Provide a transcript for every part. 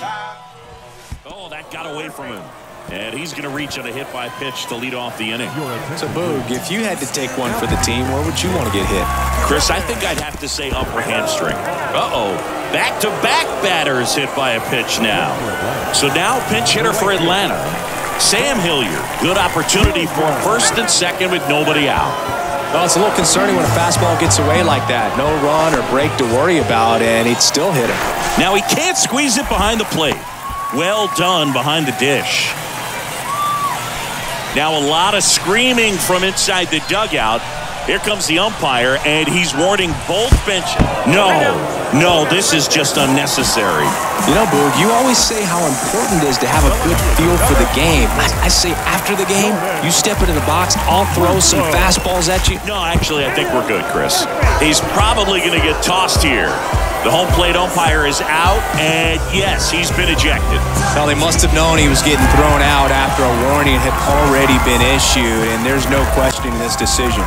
Oh, that got away from him. And he's going to reach on a hit by pitch to lead off the inning. So, Boog, if you had to take one for the team, where would you want to get hit? Chris, I think I'd have to say upper hamstring. Uh-oh. Back-to-back batters hit by a pitch now. So now pinch hitter for Atlanta. Sam Hilliard. Good opportunity for first and second with nobody out. Well, it's a little concerning when a fastball gets away like that. No run or break to worry about, and he'd still hit him. Now he can't squeeze it behind the plate. Well done behind the dish. Now a lot of screaming from inside the dugout. Here comes the umpire, and he's warning both benches. No, no, this is just unnecessary. You know, Boog, you always say how important it is to have a good feel for the game. I, I say after the game, you step into the box, I'll throw some fastballs at you. No, actually, I think we're good, Chris. He's probably going to get tossed here. The home plate umpire is out, and yes, he's been ejected. Well, they must have known he was getting thrown out after a warning had already been issued, and there's no questioning this decision.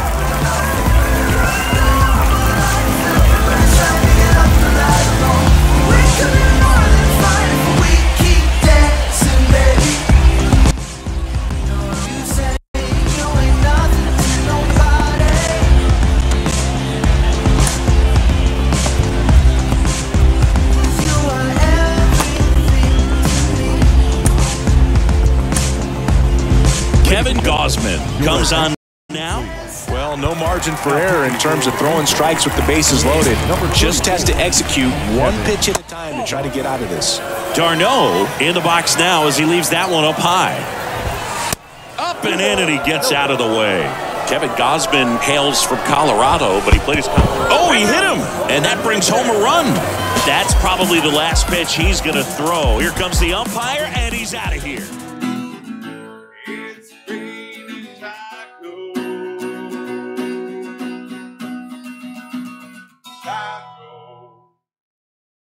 Gausman comes on now. Well, no margin for error in terms of throwing strikes with the bases loaded. Just has to execute one pitch at a time to try to get out of this. d'Arnaud in the box now as he leaves that one up high. Up and in, and he gets out of the way. Kevin Gausman hails from Colorado, but he played his. Oh, he hit him, and that brings home a run. That's probably the last pitch he's going to throw. Here comes the umpire, and he's out of here.